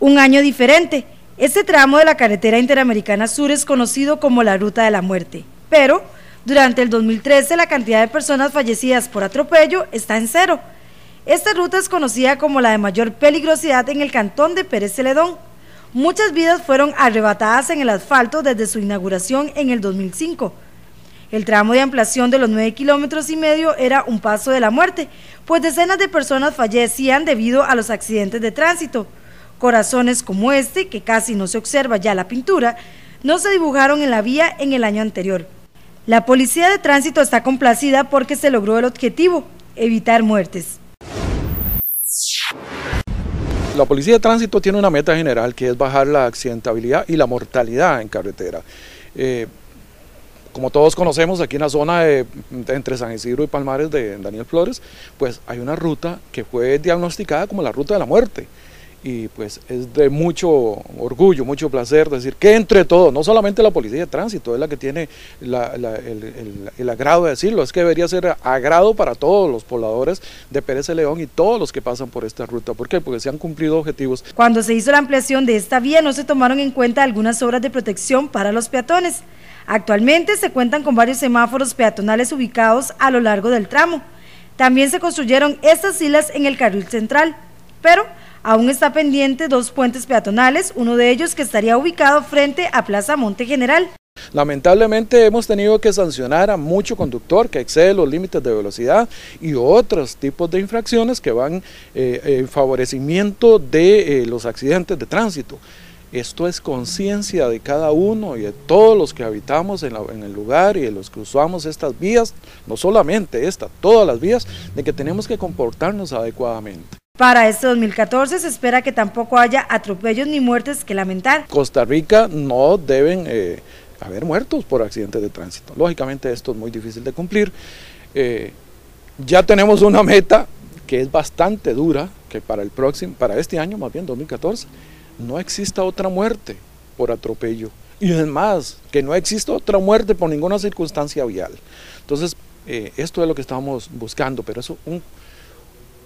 Un año diferente. Este tramo de la carretera interamericana sur es conocido como la Ruta de la Muerte, pero durante el 2013 la cantidad de personas fallecidas por atropello está en cero. Esta ruta es conocida como la de mayor peligrosidad en el cantón de Pérez Celedón. Muchas vidas fueron arrebatadas en el asfalto desde su inauguración en el 2005. El tramo de ampliación de los 9 kilómetros y medio era un paso de la muerte, pues decenas de personas fallecían debido a los accidentes de tránsito. Corazones como este, que casi no se observa ya la pintura, no se dibujaron en la vía en el año anterior. La policía de tránsito está complacida porque se logró el objetivo, evitar muertes. La policía de tránsito tiene una meta general que es bajar la accidentabilidad y la mortalidad en carretera. Eh, como todos conocemos, aquí en la zona de, entre San Isidro y Palmares de Daniel Flores, pues hay una ruta que fue diagnosticada como la ruta de la muerte y pues es de mucho orgullo, mucho placer decir que entre todos, no solamente la policía de tránsito es la que tiene el, agrado de decirlo, es que debería ser agrado para todos los pobladores de Pérez León y todos los que pasan por esta ruta. ¿Por qué? Porque se han cumplido objetivos. Cuando se hizo la ampliación de esta vía no se tomaron en cuenta algunas obras de protección para los peatones. Actualmente se cuentan con varios semáforos peatonales ubicados a lo largo del tramo. También se construyeron estas islas en el carril central, pero Aún está pendiente dos puentes peatonales, uno de ellos que estaría ubicado frente a Plaza Monte General. Lamentablemente hemos tenido que sancionar a mucho conductor que excede los límites de velocidad y otros tipos de infracciones que van eh, en favorecimiento de eh, los accidentes de tránsito. Esto es conciencia de cada uno y de todos los que habitamos en, en, el lugar y de los que usamos estas vías, no solamente esta, todas las vías, de que tenemos que comportarnos adecuadamente. Para este 2014 se espera que tampoco haya atropellos ni muertes que lamentar. Costa Rica no deben eh, haber muertos por accidentes de tránsito. Lógicamente esto es muy difícil de cumplir. Eh, ya tenemos una meta que es bastante dura, que para el próximo, para este año, más bien 2014, no exista otra muerte por atropello. Y además, que no exista otra muerte por ninguna circunstancia vial. Entonces, eh, esto es lo que estamos buscando, pero es un,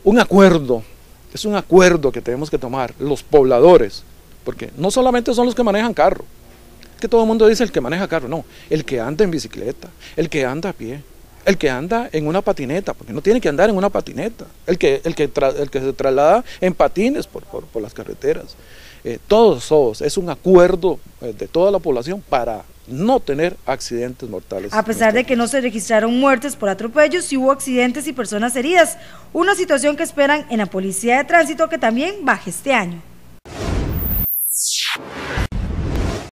un acuerdo es un acuerdo que tenemos que tomar los pobladores, porque no solamente son los que manejan carro, que todo el mundo dice el que maneja carro, no, el que anda en bicicleta, el que anda a pie, el que anda en una patineta, porque no tiene que andar en una patineta, el que, el que, el que se traslada en patines por, por, las carreteras. Eh, todos, todos, es un acuerdo eh, de toda la población para no tener accidentes mortales. A pesar de que no se registraron muertes por atropellos, sí hubo accidentes y personas heridas, una situación que esperan en la Policía de Tránsito que también baje este año.